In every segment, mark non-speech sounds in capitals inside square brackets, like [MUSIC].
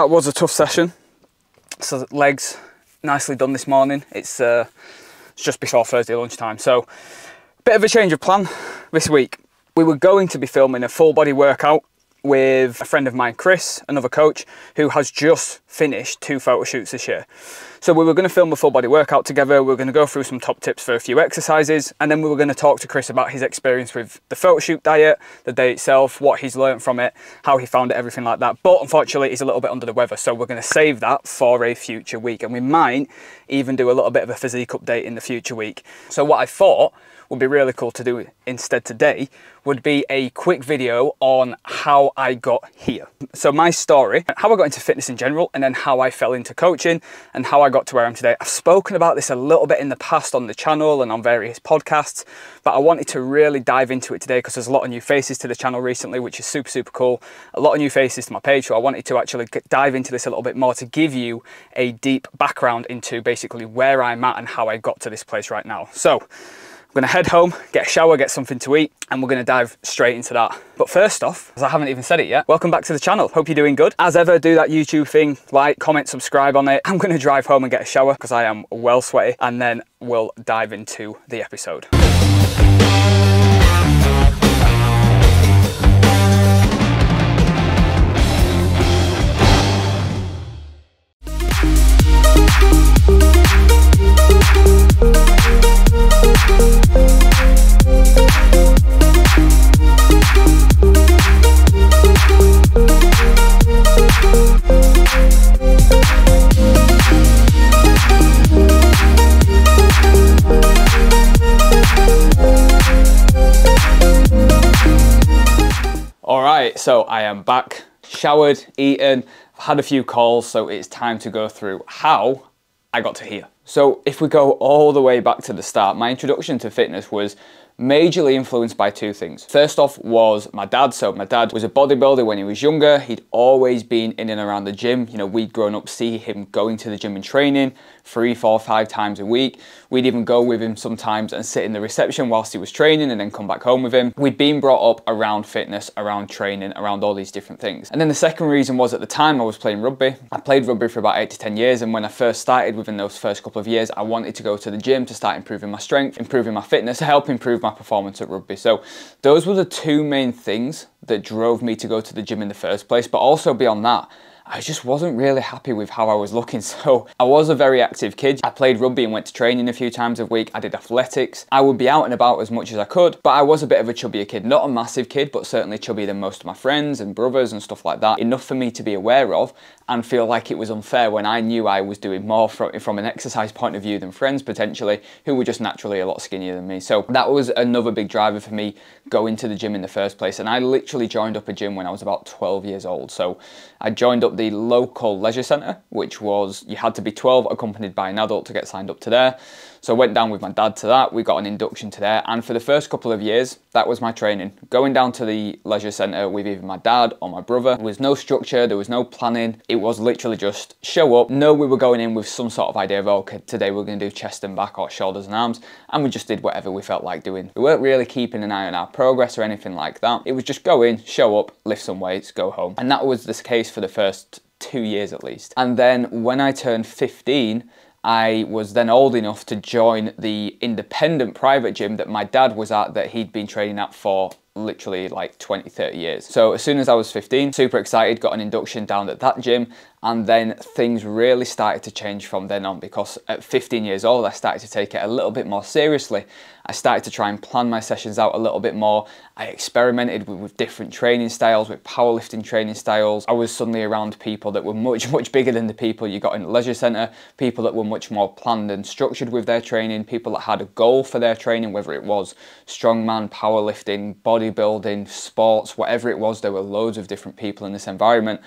that was a tough session. So legs nicely done this morning. It's, uh, it's just before Thursday lunchtime. So bit of a change of plan this week. We were going to be filming a full body workout with a friend of mine, Chris, another coach, who has just finished two photo shoots this year. So we were going to film a full body workout together, we were going to go through some top tips for a few exercises, and then we were going to talk to Chris about his experience with the photo shoot diet, the day itself, what he's learned from it, how he found it, everything like that. But unfortunately, he's a little bit under the weather, so we're going to save that for a future week, and we might even do a little bit of a physique update in the future week. So what I thought would be really cool to do instead today would be a quick video on how I got here. So my story, how I got into fitness in general, and then how I fell into coaching and how I got to where I am today. I've spoken about this a little bit in the past on the channel and on various podcasts, but I wanted to really dive into it today because there's a lot of new faces to the channel recently, which is super, super cool. A lot of new faces to my page, so I wanted to actually dive into this a little bit more to give you a deep background into basically where I'm at and how I got to this place right now. So I'm gonna head home, get a shower, get something to eat, and we're gonna dive straight into that. But first off, as I haven't even said it yet, welcome back to the channel. Hope you're doing good. As ever, do that YouTube thing, like, comment, subscribe on it. [LAUGHS] I'm gonna drive home and get a shower because I am well sweaty, and then we'll dive into the episode. Right, so I am back, showered, eaten, had a few calls, so it's time to go through how I got to here. So if we go all the way back to the start, my introduction to fitness was majorly influenced by two things. First off was my dad. So my dad was a bodybuilder when he was younger. He'd always been in and around the gym. You know, we'd grown up see him going to the gym and training three, four, five times a week. We'd even go with him sometimes and sit in the reception whilst he was training and then come back home with him. We'd been brought up around fitness, around training, around all these different things. And then the second reason was at the time I was playing rugby. I played rugby for about eight to 10 years. And when I first started within those first couple of years, I wanted to go to the gym to start improving my strength, improving my fitness, to help improve my performance at rugby. So those were the two main things that drove me to go to the gym in the first place. But also beyond that, I just wasn't really happy with how I was looking. [LAUGHS] So I was a very active kid. I played rugby and went to training a few times a week. I did athletics. I would be out and about as much as I could, but I was a bit of a chubbier kid. Not a massive kid, but certainly chubbier than most of my friends and brothers and stuff like that. Enough for me to be aware of and feel like it was unfair when I knew I was doing more from, from an exercise point of view than friends potentially who were just naturally a lot skinnier than me. So that was another big driver for me going to the gym in the first place. And I literally joined up a gym when I was about 12 years old. So I joined up the local leisure centre, which was you had to be 12 accompanied by an adult to get signed up to there. So I went down with my dad to that. We got an induction to there. And for the first couple of years, that was my training. Going down to the leisure centre with either my dad or my brother. There was no structure, there was no planning. It was literally just show up, know we were going in with some sort of idea of, okay, today we're going to do chest and back or shoulders and arms. And we just did whatever we felt like doing. We weren't really keeping an eye on our progress or anything like that. It was just go in, show up, lift some weights, go home. And that was the case for the first two years at least. And then when I turned 15, I was then old enough to join the independent private gym that my dad was at that he'd been training at for literally like 20, 30 years. So as soon as I was 15, super excited, got an induction down at that gym and then things really started to change from then on because at 15 years old I started to take it a little bit more seriously. I started to try and plan my sessions out a little bit more. I experimented with, with, different training styles, with powerlifting training styles. I was suddenly around people that were much, much bigger than the people you got in the leisure centre, people that were much more planned and structured with their training, people that had a goal for their training, whether it was strongman, powerlifting, bodybuilding, sports, whatever it was, there were loads of different people in this environment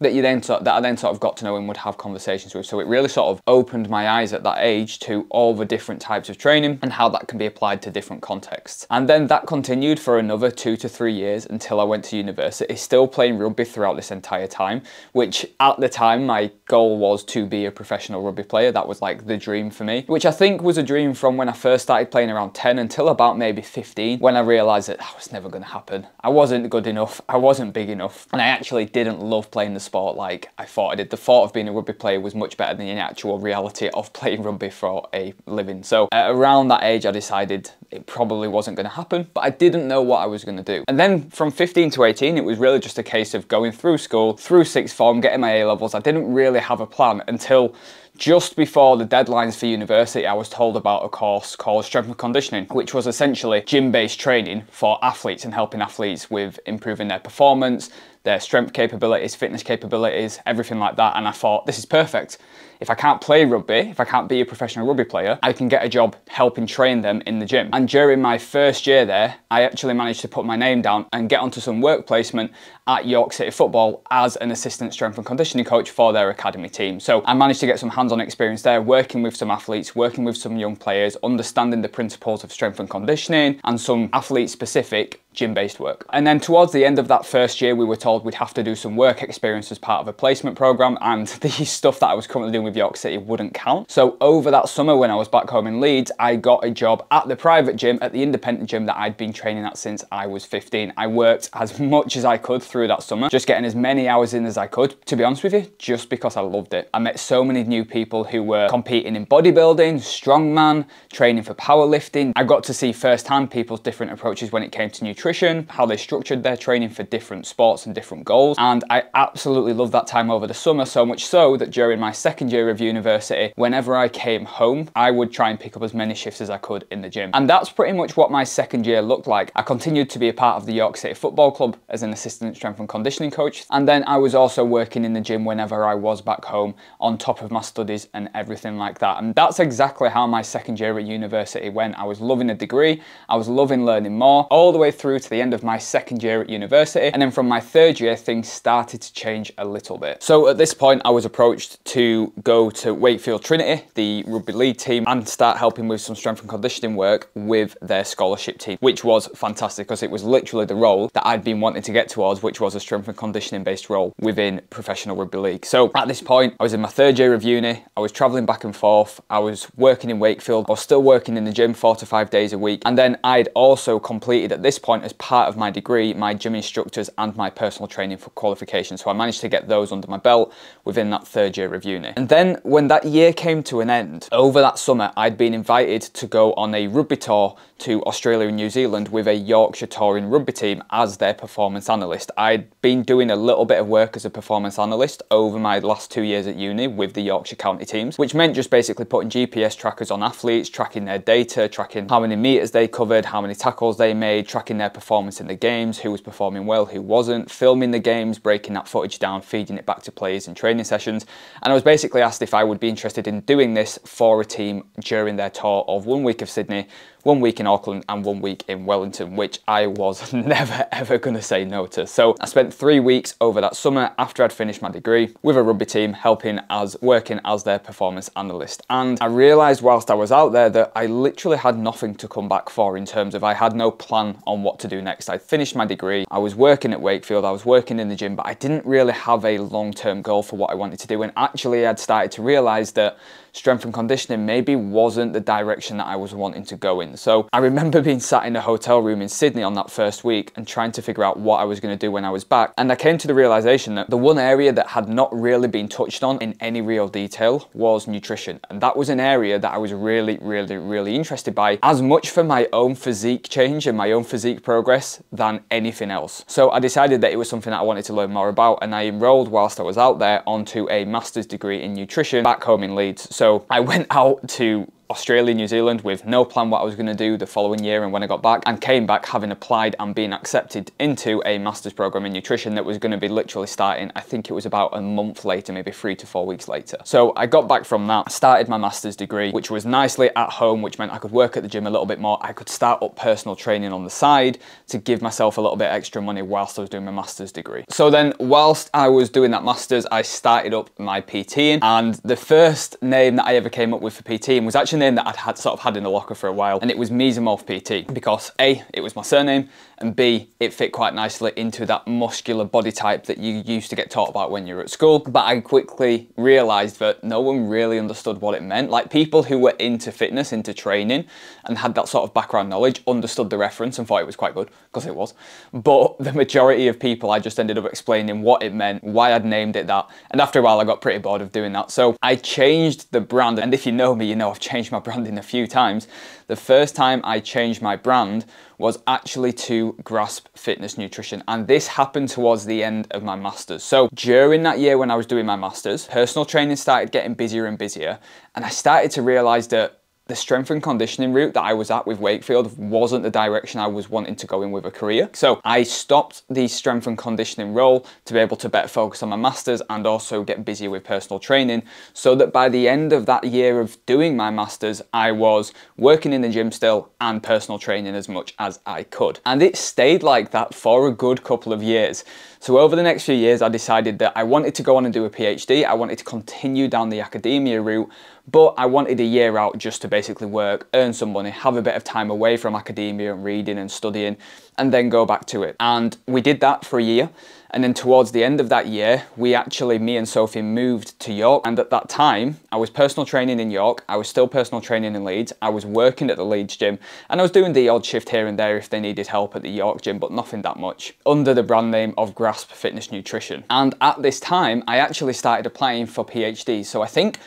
that you then sort that I then sort of got to know and would have conversations with. So it really sort of opened my eyes at that age to all the different types of training and how that can be applied to different contexts. And then that continued for another two to three years until I went to university, still playing rugby throughout this entire time, which at the time my goal was to be a professional rugby player. That was like the dream for me, which I think was a dream from when I first started playing around 10 until about maybe 15 when I realized that that was never going to happen. I wasn't good enough. I wasn't big enough. And I actually didn't love playing the sport like I thought I did. The thought of being a rugby player was much better than the actual reality of [LAUGHS] playing rugby for a living. So uh, around that age, I decided it probably wasn't going to happen, but I didn't know what I was going to do. And then from 15 to 18, it was really just a case of going through school, through sixth form, getting my A levels. I didn't really have a plan until just before the deadlines for university, I was told about a course called Strength and Conditioning, which was essentially gym-based training for athletes and helping athletes with improving their performance, their strength capabilities, fitness capabilities, everything like that. And I thought, this is perfect. If I can't play rugby, if I can't be a professional rugby player, I can get a job helping train them in the gym. And during my first year there, I actually managed to put my name down and get onto some work placement at York City Football as an assistant strength and conditioning coach for their academy team. So I managed to get some hands-on experience there, working with some athletes, working with some young players, understanding the principles of strength and conditioning and some athlete specific gym-based work. And then towards the end of that first year, we were told we'd have to do some work experience as part of a placement program and [LAUGHS] the stuff that I was currently doing with York City wouldn't count. So over that summer when I was back home in Leeds, I got a job at the private gym, at the independent gym that I'd been training at since I was 15. I worked as [LAUGHS] much as I could through that summer, just getting as many hours in as I could, to be honest with you, just because I loved it. I met so many new people who were competing in bodybuilding, strongman, training for powerlifting. I got to see firsthand people's different approaches when it came to nutrition nutrition, how they structured their training for different sports and different goals. And I absolutely loved that time over the summer, so much so that during my second year of university, whenever I came home, I would try and pick up as many shifts as I could in the gym. And that's pretty much what my second year looked like. I continued to be a part of the York City Football Club as an assistant strength and conditioning coach. And then I was also working in the gym whenever I was back home on top of my studies and everything like that. And that's exactly how my second year at university went. I was loving the degree, I was loving learning more, all the way through through to the end of my second year at university. And then from my third year, things started to change a little bit. So at this point, I was approached to go to Wakefield Trinity, the rugby league team, and start helping with some strength and conditioning work with their scholarship team, which was fantastic because it was literally the role that I'd been wanting to get towards, which was a strength and conditioning based role within professional rugby league. So at this point, I was in my third year of uni, I was traveling back and forth, I was working in Wakefield, I was still working in the gym four to five days a week. And then I'd also completed at this point as part of my degree, my gym instructors and my personal training for qualification. So I managed to get those under my belt within that third year of uni. And then when that year came to an end, over that summer, I'd been invited to go on a rugby tour to Australia and New Zealand with a Yorkshire touring rugby team as their performance analyst. I'd been doing a little bit of work as a performance analyst over my last two years at uni with the Yorkshire County teams, which meant just basically putting GPS trackers on athletes, tracking their data, tracking how many meters they covered, how many tackles they made, tracking their performance in the games, who was performing well, who wasn't, filming the games, breaking that footage down, feeding it back to players in training sessions. And I was basically asked if I would be interested in doing this for a team during their tour of one week of Sydney one week in Auckland and one week in Wellington, which I was [LAUGHS] never ever to say no to. So I spent three weeks over that summer after I'd finished my degree with a rugby team, helping as working as their performance analyst. And I realized whilst I was out there that I literally had nothing to come back for in terms of I had no plan on what to do next. I'd finished my degree, I was working at Wakefield, I was working in the gym, but I didn't really have a long-term goal for what I wanted to do. And actually I'd started to realize that strength and conditioning maybe wasn't the direction that I was wanting to go in. So I remember [LAUGHS] being sat in a hotel room in Sydney on that first week and trying to figure out what I was going to do when I was back. And I came to the realization that the one area that had not really been touched on in any real detail was nutrition. And that was an area that I was really, really, really interested by as much for my own physique change and my own physique progress than anything else. So I decided that it was something that I wanted to learn more about and I enrolled whilst I was out there onto a master's degree in nutrition back home in Leeds. So I went out to Australia, New Zealand with no plan what I was going to do the following year and when I got back and came back having applied and been accepted into a master's program in nutrition that was going to be literally starting, I think it was about a month later, maybe three to four weeks later. So I got back from that, started my master's degree, which was nicely at home, which meant I could work at the gym a little bit more. I could start up personal training on the side to give myself a little bit extra money whilst I was doing my master's degree. So then whilst I was doing that master's, I started up my PTing and the first name that I ever came up with for PTing was actually name that I'd had sort of had in the locker for a while and it was Mesomorph PT because A, it was my surname and B, it fit quite nicely into that muscular body type that you used to get taught about when you were at school. But I quickly realized that no one really understood what it meant. Like people who were into fitness, into training, and had that sort of background knowledge understood the reference and thought it was quite good, because it was. But the majority of people, I just ended up explaining what it meant, why I'd named it that. And after a while, I got pretty bored of doing that. So I changed the brand. And if you know me, you know I've changed my branding a few times. The first time I changed my brand was actually to Grasp Fitness Nutrition. And this happened towards the end of my Masters. So during that year when I was doing my Masters, personal training started getting busier and busier. And I started to realize that the strength and conditioning route that I was at with Wakefield wasn't the direction I was wanting to go in with a career. So I stopped the strength and conditioning role to be able to better focus on my masters and also get busy with personal training so that by the end of that year of doing my masters, I was working in the gym still and personal training as much as I could. And it stayed like that for a good couple of years. So over the next few years, I decided that I wanted to go on and do a PhD. I wanted to continue down the academia route, but I wanted a year out just to basically work, earn some money, have a bit of time away from academia and reading and studying, and then go back to it. And we did that for a year. And then towards the end of that year, we actually, me and Sophie moved to York. And at that time, I was personal training in York. I was still personal training in Leeds. I was working at the Leeds gym and I was doing the odd shift here and there if they needed help at the York gym, but nothing that much under the brand name of Grasp Fitness Nutrition. And at this time, I actually started applying for PhDs. So I think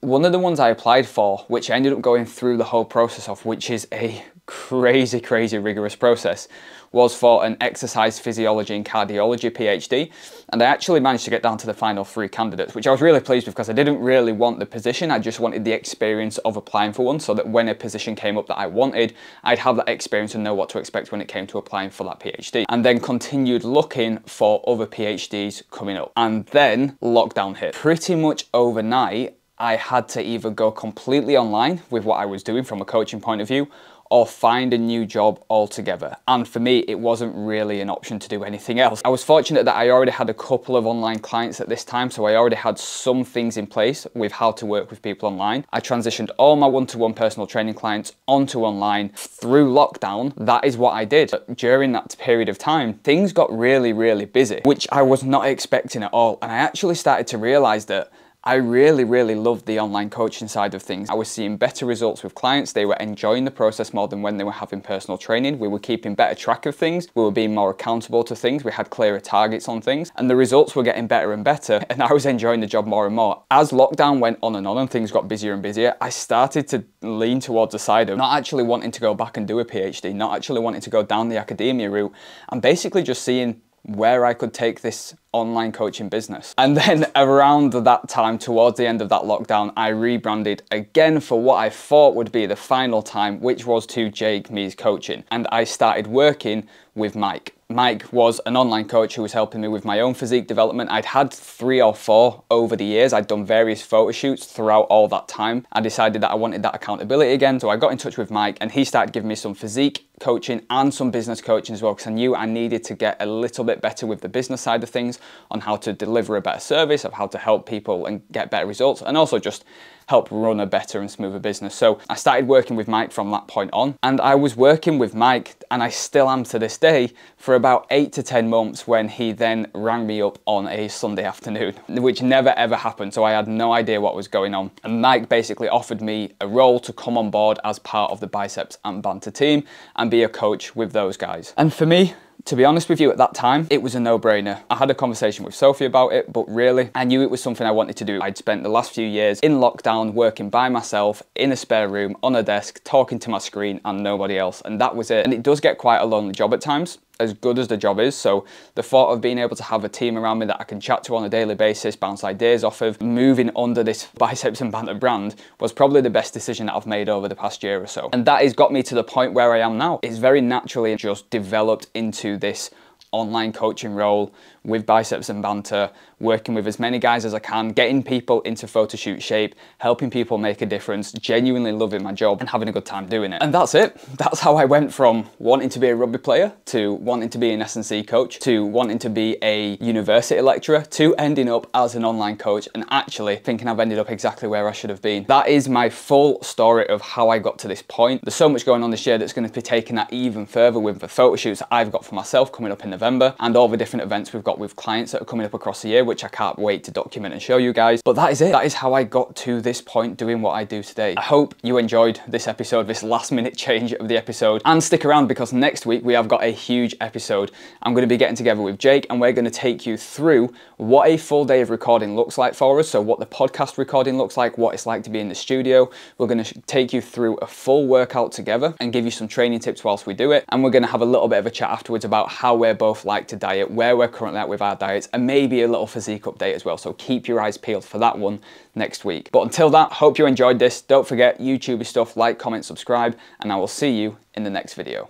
one of the ones I applied for, which I ended up going through the whole process of, which is a crazy, crazy rigorous process, was for an exercise physiology and cardiology PhD. And I actually managed to get down to the final three candidates, which I was really pleased with because I didn't really want the position. I just wanted the experience of applying for one so that when a position came up that I wanted, I'd have that experience and know what to expect when it came to applying for that PhD. And then continued looking for other PhDs coming up. And then lockdown hit. Pretty much overnight, I had to either go completely online with what I was doing from a coaching point of view or find a new job altogether. And for me, it wasn't really an option to do anything else. I was fortunate that I already had a couple of online clients at this time, so I already had some things in place with how to work with people online. I transitioned all my one-to-one -one personal training clients onto online through lockdown. That is what I did. But during that period of time, things got really, really busy, which I was not expecting at all. And I actually started to realize that I really, really loved the online coaching side of things. I was seeing better results with clients. They were enjoying the process more than when they were having personal training. We were keeping better track of things. We were being more accountable to things. We had clearer targets on things and the results were getting better and better. [LAUGHS] And I was enjoying the job more and more. As lockdown went on and on and things got busier and busier, I started to lean towards the side of not actually wanting to go back and do a PhD, not actually wanting to go down the academia route and basically just seeing where I could take this online coaching business. And then [LAUGHS] around that time, towards the end of that lockdown, I rebranded again for what I thought would be the final time, which was to Jake Meays Coaching. And I started working with Mike. Mike was an online coach who was helping me with my own physique development. I'd had three or four over the years. I'd done various photo shoots throughout all that time. I decided that I wanted that accountability again. So I got in touch with Mike and he started giving me some physique coaching and some business coaching as well because I knew I needed to get a little bit better with the business side of things on how to deliver a better service, of how to help people and get better results and also just help run a better and smoother business. So I started working with Mike from that point on and I was working with Mike and I still am to this day for about eight to 10 months when he then rang me up on a Sunday afternoon, [LAUGHS] which never ever happened. So I had no idea what was going on. And Mike basically offered me a role to come on board as part of the Biceps and Banter team and be a coach with those guys. And for me, to be honest with you, at that time, it was a no-brainer. I had a conversation with Sophie about it, but really, I knew it was something I wanted to do. I'd spent the last few years in lockdown, working by myself, in a spare room, on a desk, talking to my screen and nobody else, and that was it. And it does get quite a lonely job at times. As good as the job is. So the thought of being able to have a team around me that I can chat to on a daily basis, bounce ideas off of, moving under this [LAUGHS] biceps and banter brand was probably the best decision that I've made over the past year or so. And that has got me to the point where I am now. It's very naturally just developed into this online coaching role with biceps and banter, working with as many guys as I can, getting people into photo shoot shape, helping people make a difference, genuinely loving my job and having a good time doing it. And that's it. That's how I went from wanting to be a rugby player to wanting to be an S&C coach to wanting to be a university lecturer to ending up as an online coach and actually thinking I've ended up exactly where I should have been. That is my full story of how I got to this point. There's so much going on this year that's going to be taking that even further with the photo shoots I've got for myself coming up in November and all the different events we've got with clients that are coming up across the year, which I can't wait to document and show you guys. But that is it. That is how I got to this point doing what I do today. I hope you enjoyed this episode, this last minute [LAUGHS] change of the episode. And stick around because next week we have got a huge episode. I'm going to be getting together with Jake and we're going to take you through what a full day of recording looks like for us. So what the podcast recording looks like, what it's like to be in the studio. We're going to take you through a full workout together and give you some training tips whilst we do it. And we're going to have a little bit of a chat afterwards about how we're both like to diet, where we're currently at with our diets, and maybe a little physique update as well. So keep your eyes peeled for that one next week. But until that, hope you enjoyed this. Don't forget YouTube stuff, like, comment, subscribe, and I will see you in the next video.